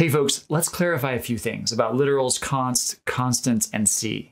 Hey folks, let's clarify a few things about literals, const, constants, and C.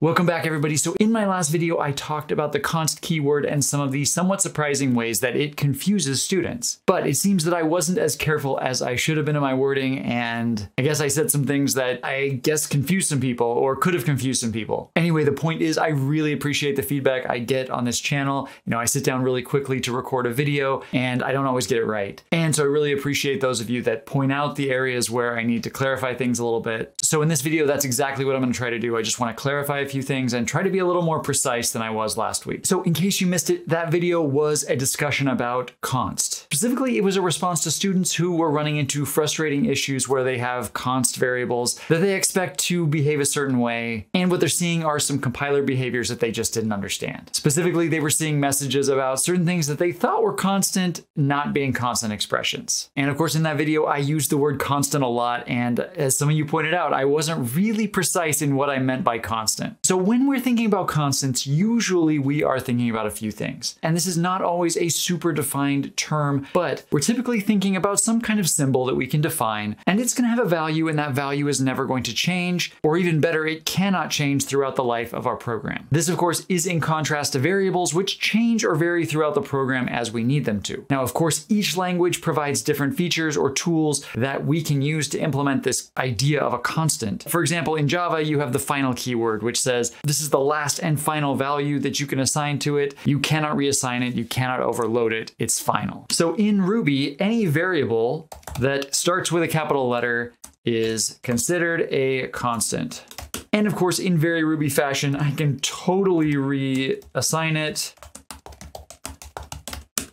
Welcome back everybody. So in my last video, I talked about the const keyword and some of the somewhat surprising ways that it confuses students. But it seems that I wasn't as careful as I should have been in my wording and I guess I said some things that I guess confused some people or could have confused some people. Anyway, the point is I really appreciate the feedback I get on this channel. You know, I sit down really quickly to record a video and I don't always get it right. And so I really appreciate those of you that point out the areas where I need to clarify things a little bit. So in this video, that's exactly what I'm gonna try to do. I just wanna clarify few things and try to be a little more precise than I was last week. So in case you missed it, that video was a discussion about const. Specifically, it was a response to students who were running into frustrating issues where they have const variables that they expect to behave a certain way, and what they're seeing are some compiler behaviors that they just didn't understand. Specifically, they were seeing messages about certain things that they thought were constant not being constant expressions. And of course, in that video, I used the word constant a lot, and as some of you pointed out, I wasn't really precise in what I meant by constant. So when we're thinking about constants, usually we are thinking about a few things. And this is not always a super defined term, but we're typically thinking about some kind of symbol that we can define, and it's gonna have a value, and that value is never going to change, or even better, it cannot change throughout the life of our program. This, of course, is in contrast to variables, which change or vary throughout the program as we need them to. Now, of course, each language provides different features or tools that we can use to implement this idea of a constant. For example, in Java, you have the final keyword, which says this is the last and final value that you can assign to it. You cannot reassign it, you cannot overload it, it's final. So in Ruby, any variable that starts with a capital letter is considered a constant. And of course, in very Ruby fashion, I can totally reassign it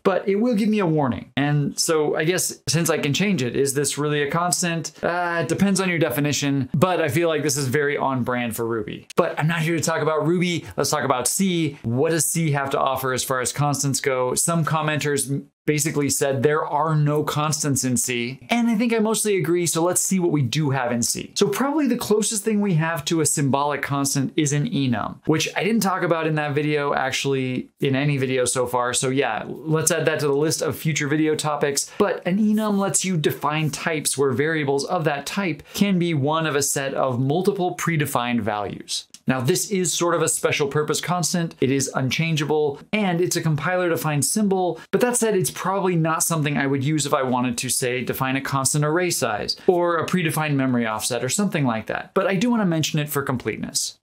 but it will give me a warning. And so I guess since I can change it, is this really a constant? Uh, it depends on your definition, but I feel like this is very on brand for Ruby. But I'm not here to talk about Ruby. Let's talk about C. What does C have to offer as far as constants go? Some commenters basically said there are no constants in C. And I think I mostly agree, so let's see what we do have in C. So probably the closest thing we have to a symbolic constant is an enum, which I didn't talk about in that video actually in any video so far. So yeah, let's add that to the list of future video topics. But an enum lets you define types where variables of that type can be one of a set of multiple predefined values. Now this is sort of a special purpose constant, it is unchangeable, and it's a compiler defined symbol, but that said, it's probably not something I would use if I wanted to say define a constant array size, or a predefined memory offset, or something like that. But I do want to mention it for completeness.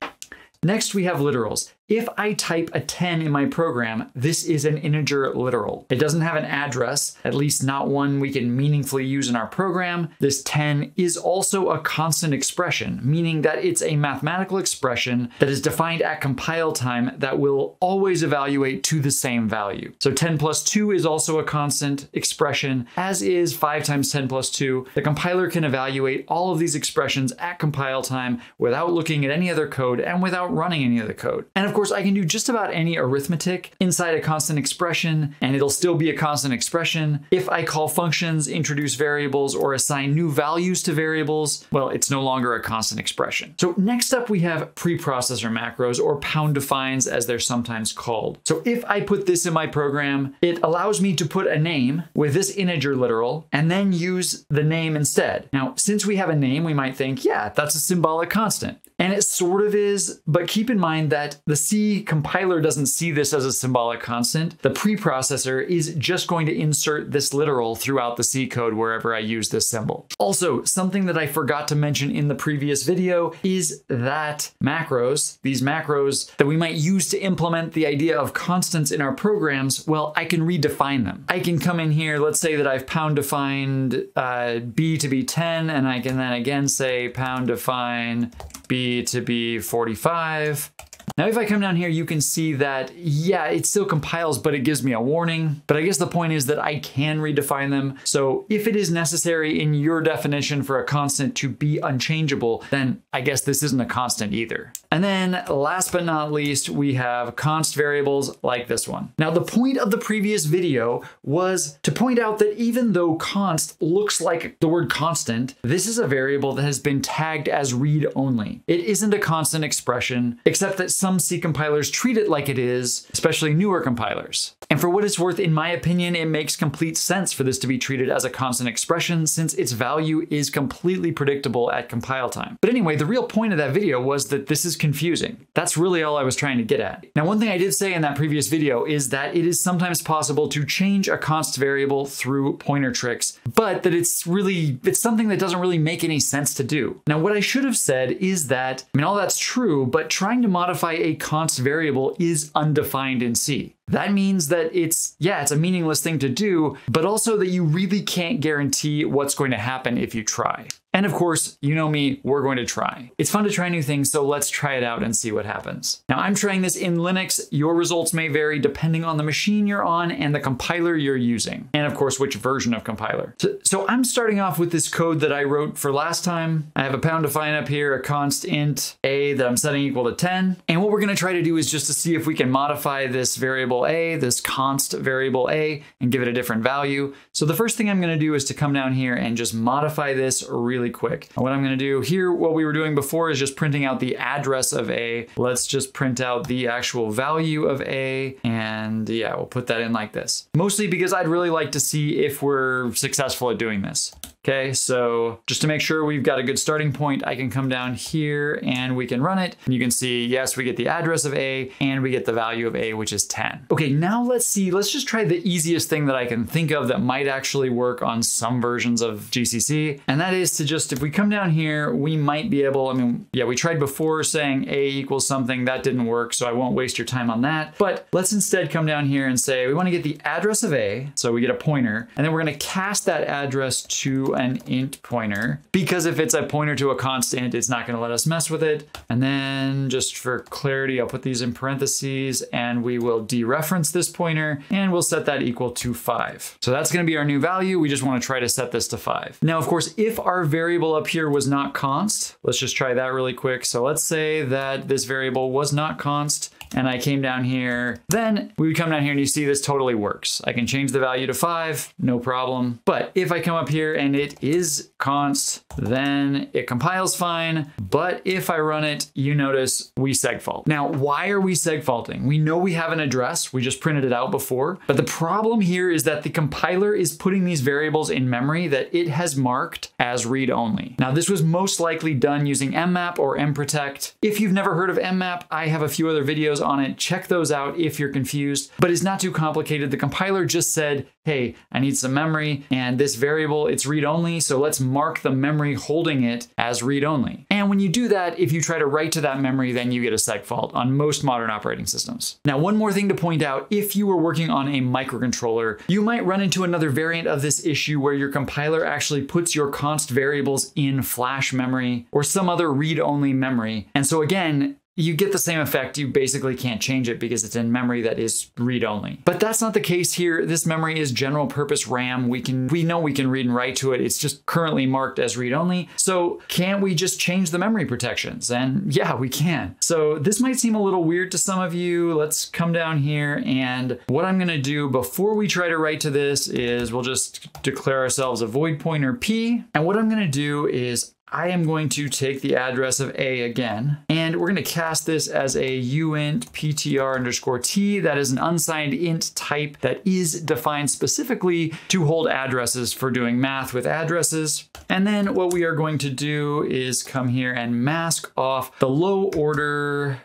Next, we have literals. If I type a 10 in my program, this is an integer literal. It doesn't have an address, at least not one we can meaningfully use in our program. This 10 is also a constant expression, meaning that it's a mathematical expression that is defined at compile time that will always evaluate to the same value. So 10 plus 2 is also a constant expression, as is 5 times 10 plus 2. The compiler can evaluate all of these expressions at compile time without looking at any other code and without running any other code. And of course, course, I can do just about any arithmetic inside a constant expression, and it'll still be a constant expression. If I call functions, introduce variables, or assign new values to variables, well, it's no longer a constant expression. So next up, we have preprocessor macros, or pound defines as they're sometimes called. So if I put this in my program, it allows me to put a name with this integer literal, and then use the name instead. Now, since we have a name, we might think, yeah, that's a symbolic constant. And it sort of is, but keep in mind that the C compiler doesn't see this as a symbolic constant. The preprocessor is just going to insert this literal throughout the C code wherever I use this symbol. Also, something that I forgot to mention in the previous video is that macros, these macros that we might use to implement the idea of constants in our programs, well, I can redefine them. I can come in here, let's say that I've pound defined uh, B to be 10, and I can then again say pound define B to be 45. Now if I come down here, you can see that, yeah, it still compiles, but it gives me a warning. But I guess the point is that I can redefine them. So if it is necessary in your definition for a constant to be unchangeable, then I guess this isn't a constant either. And then last but not least, we have const variables like this one. Now the point of the previous video was to point out that even though const looks like the word constant, this is a variable that has been tagged as read only. It isn't a constant expression, except that some C compilers treat it like it is, especially newer compilers. And for what it's worth, in my opinion, it makes complete sense for this to be treated as a constant expression since its value is completely predictable at compile time. But anyway, the real point of that video was that this is confusing. That's really all I was trying to get at. Now, one thing I did say in that previous video is that it is sometimes possible to change a const variable through pointer tricks, but that it's really, it's something that doesn't really make any sense to do. Now, what I should have said is that, I mean, all that's true, but trying to modify a const variable is undefined in C that means that it's, yeah, it's a meaningless thing to do, but also that you really can't guarantee what's going to happen if you try. And of course, you know me, we're going to try. It's fun to try new things, so let's try it out and see what happens. Now, I'm trying this in Linux. Your results may vary depending on the machine you're on and the compiler you're using, and of course, which version of compiler. So, so I'm starting off with this code that I wrote for last time. I have a pound define up here, a const int a that I'm setting equal to 10. And what we're gonna try to do is just to see if we can modify this variable a, this const variable a, and give it a different value. So the first thing I'm gonna do is to come down here and just modify this really really quick. what I'm gonna do here, what we were doing before is just printing out the address of A. Let's just print out the actual value of A. And yeah, we'll put that in like this. Mostly because I'd really like to see if we're successful at doing this. Okay, so just to make sure we've got a good starting point, I can come down here and we can run it. And you can see, yes, we get the address of A and we get the value of A, which is 10. Okay, now let's see, let's just try the easiest thing that I can think of that might actually work on some versions of GCC. And that is to just, if we come down here, we might be able, I mean, yeah, we tried before saying A equals something, that didn't work, so I won't waste your time on that. But let's instead come down here and say, we wanna get the address of A, so we get a pointer, and then we're gonna cast that address to an int pointer because if it's a pointer to a constant, it's not going to let us mess with it. And then just for clarity, I'll put these in parentheses and we will dereference this pointer and we'll set that equal to five. So that's going to be our new value. We just want to try to set this to five. Now, of course, if our variable up here was not const, let's just try that really quick. So let's say that this variable was not const and I came down here, then we would come down here and you see this totally works. I can change the value to five, no problem. But if I come up here and it is const, then it compiles fine. But if I run it, you notice we segfault. Now, why are we segfaulting? We know we have an address, we just printed it out before, but the problem here is that the compiler is putting these variables in memory that it has marked as read-only. Now, this was most likely done using mmap or mprotect. If you've never heard of mmap, I have a few other videos on it. Check those out if you're confused, but it's not too complicated. The compiler just said, hey, I need some memory and this variable, it's read only. So let's mark the memory holding it as read only. And when you do that, if you try to write to that memory, then you get a seg fault on most modern operating systems. Now, one more thing to point out, if you were working on a microcontroller, you might run into another variant of this issue where your compiler actually puts your const variables in flash memory or some other read-only memory. And so again, you get the same effect. You basically can't change it because it's in memory that is read-only. But that's not the case here. This memory is general purpose RAM. We can we know we can read and write to it. It's just currently marked as read-only. So can't we just change the memory protections? And yeah, we can. So this might seem a little weird to some of you. Let's come down here and what I'm gonna do before we try to write to this is we'll just declare ourselves a void pointer P. And what I'm gonna do is I am going to take the address of A again, and we're going to cast this as a uint ptr underscore t. That is an unsigned int type that is defined specifically to hold addresses for doing math with addresses. And then what we are going to do is come here and mask off the low order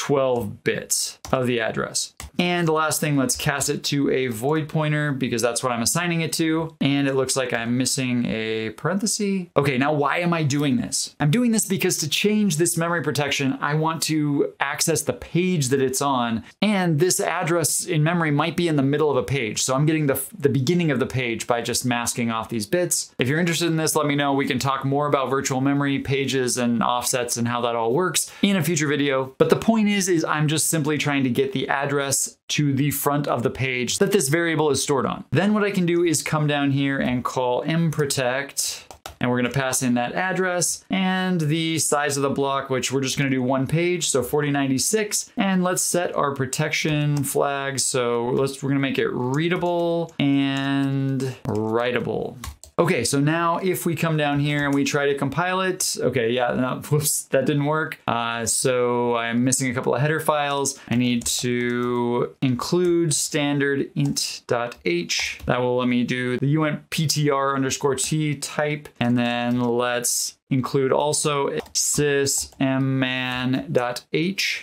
12 bits of the address. And the last thing, let's cast it to a void pointer because that's what I'm assigning it to. And it looks like I'm missing a parenthesis. Okay, now why am I doing this? I'm doing this because to change this memory protection, I want to access the page that it's on. And this address in memory might be in the middle of a page. So I'm getting the, the beginning of the page by just masking off these bits. If you're interested in this, let me know. We can talk more about virtual memory, pages, and offsets and how that all works in a future video. But the point is, is I'm just simply trying to get the address to the front of the page that this variable is stored on. Then what I can do is come down here and call mprotect and we're gonna pass in that address and the size of the block, which we're just gonna do one page, so 4096. And let's set our protection flag. So let's, we're gonna make it readable and writable. Okay, so now if we come down here and we try to compile it, okay, yeah, no, whoops, that didn't work. Uh, so I'm missing a couple of header files. I need to include standard int.h. That will let me do the untptr underscore t type, and then let's include also sysmman.h.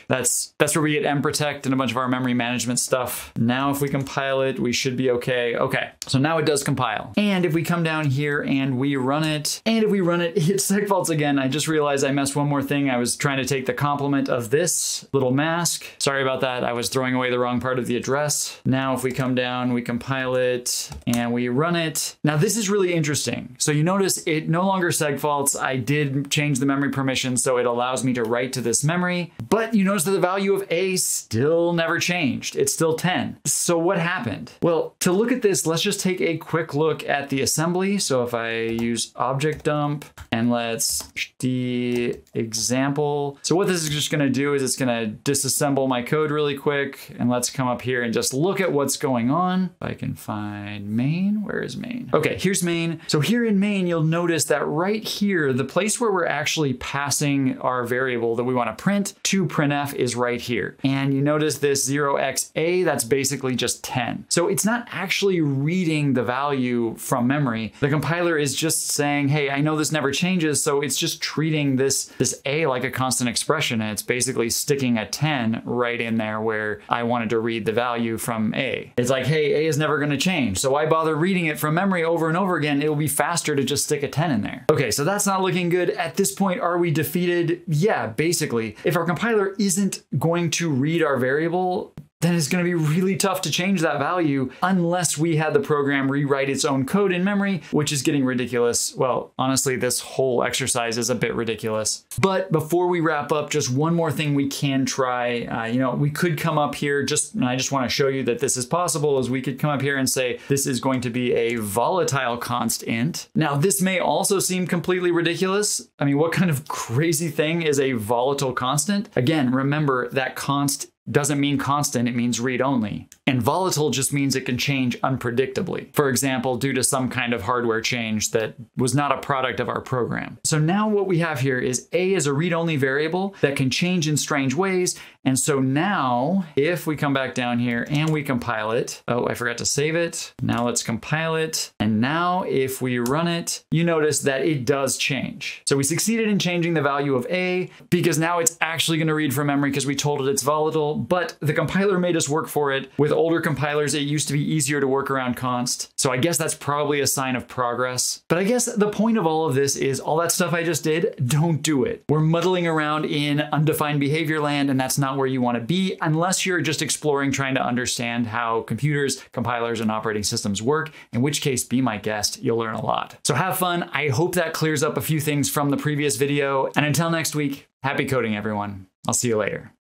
That's that's where we get mprotect and a bunch of our memory management stuff. Now if we compile it, we should be okay. Okay, so now it does compile. And if we come down here and we run it, and if we run it, it segfaults again. I just realized I messed one more thing. I was trying to take the complement of this little mask. Sorry about that. I was throwing away the wrong part of the address. Now if we come down, we compile it and we run it. Now this is really interesting. So you notice it no longer segfaults. I did change the memory permission so it allows me to write to this memory, but you notice that the value of A still never changed. It's still 10. So what happened? Well, to look at this, let's just take a quick look at the assembly. So if I use object dump and let's the example. So what this is just gonna do is it's gonna disassemble my code really quick and let's come up here and just look at what's going on. If I can find main, where is main? Okay, here's main. So here in main, you'll notice that right here, the place where we're actually passing our variable that we want to print to printf is right here. And you notice this 0xa, that's basically just 10. So it's not actually reading the value from memory. The compiler is just saying, hey, I know this never changes, so it's just treating this, this a like a constant expression, and it's basically sticking a 10 right in there where I wanted to read the value from a. It's like, hey, a is never going to change, so why bother reading it from memory over and over again? It will be faster to just stick a 10 in there. Okay, so that's not looking good. At this point, are we defeated? Yeah, basically. If our compiler isn't going to read our variable, then it's going to be really tough to change that value unless we had the program rewrite its own code in memory, which is getting ridiculous. Well, honestly, this whole exercise is a bit ridiculous. But before we wrap up, just one more thing we can try. Uh, you know, we could come up here just, and I just want to show you that this is possible, is we could come up here and say, this is going to be a volatile const int. Now, this may also seem completely ridiculous. I mean, what kind of crazy thing is a volatile constant? Again, remember that const doesn't mean constant, it means read only. And volatile just means it can change unpredictably. For example, due to some kind of hardware change that was not a product of our program. So now what we have here is A is a read-only variable that can change in strange ways. And so now if we come back down here and we compile it, oh, I forgot to save it. Now let's compile it. And now if we run it, you notice that it does change. So we succeeded in changing the value of A because now it's actually gonna read from memory because we told it it's volatile but the compiler made us work for it. With older compilers, it used to be easier to work around const. So I guess that's probably a sign of progress. But I guess the point of all of this is all that stuff I just did, don't do it. We're muddling around in undefined behavior land, and that's not where you want to be unless you're just exploring trying to understand how computers, compilers, and operating systems work, in which case, be my guest, you'll learn a lot. So have fun. I hope that clears up a few things from the previous video. And until next week, happy coding, everyone. I'll see you later.